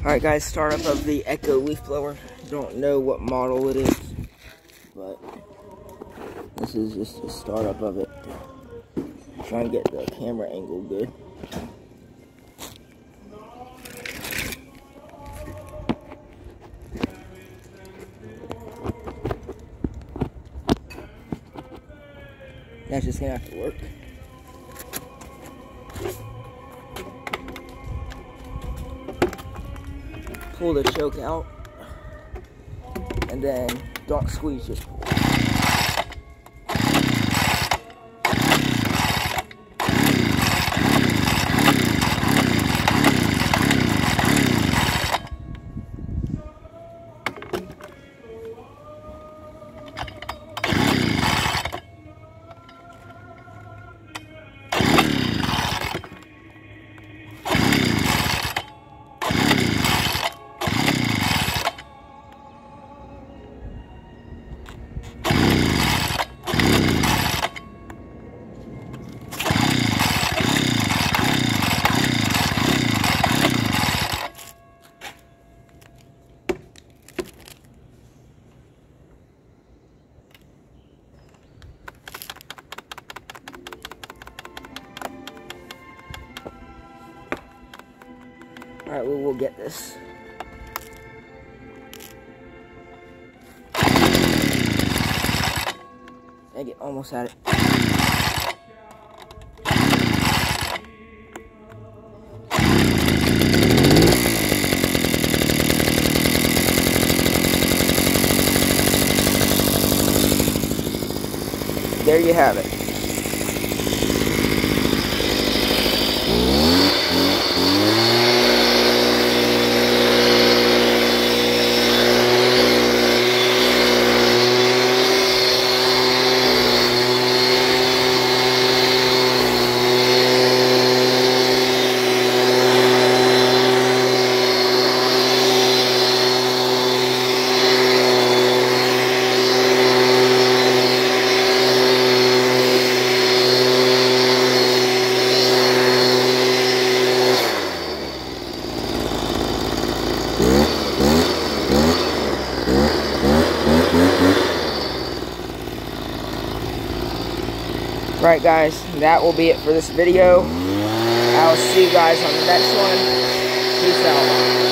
Alright guys, startup of the Echo leaf blower. Don't know what model it is, but this is just a startup of it. Try and get the camera angle good. That's just gonna have to work. Pull the choke out. And then don't squeeze, just pull. Alright, we will get this. I get almost at it. There you have it. Right guys, that will be it for this video. I'll see you guys on the next one. Peace out.